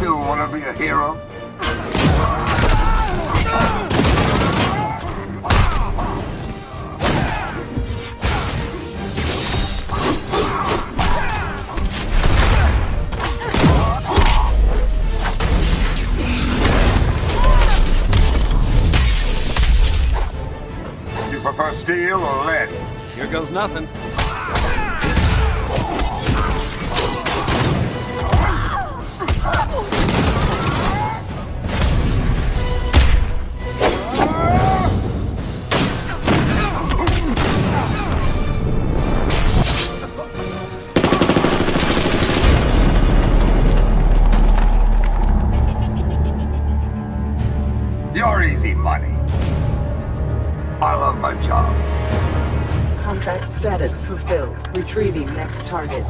still want to be a hero? You prefer steel or lead? Here goes nothing. You're easy money. I love my job. Contract status fulfilled. Retrieving next target.